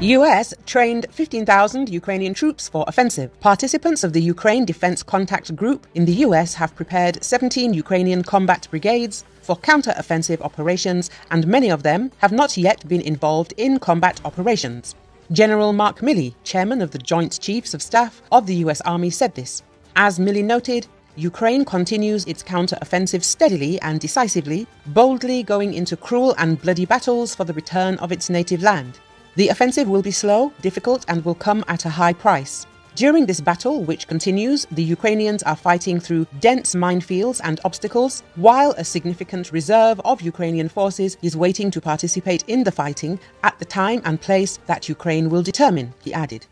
US trained 15,000 Ukrainian troops for offensive. Participants of the Ukraine Defense Contact Group in the US have prepared 17 Ukrainian combat brigades for counter-offensive operations and many of them have not yet been involved in combat operations. General Mark Milley, chairman of the Joint Chiefs of Staff of the US Army, said this. As Milley noted, Ukraine continues its counter-offensive steadily and decisively, boldly going into cruel and bloody battles for the return of its native land. The offensive will be slow, difficult, and will come at a high price. During this battle, which continues, the Ukrainians are fighting through dense minefields and obstacles, while a significant reserve of Ukrainian forces is waiting to participate in the fighting at the time and place that Ukraine will determine, he added.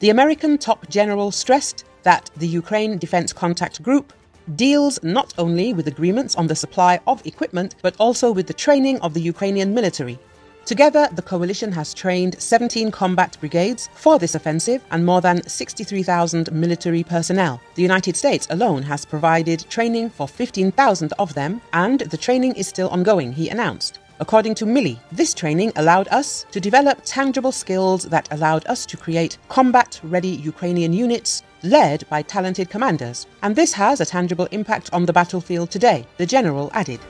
The American top general stressed that the Ukraine Defense Contact Group deals not only with agreements on the supply of equipment, but also with the training of the Ukrainian military. Together, the coalition has trained 17 combat brigades for this offensive and more than 63,000 military personnel. The United States alone has provided training for 15,000 of them, and the training is still ongoing, he announced. According to Milley, this training allowed us to develop tangible skills that allowed us to create combat ready Ukrainian units led by talented commanders. And this has a tangible impact on the battlefield today, the general added.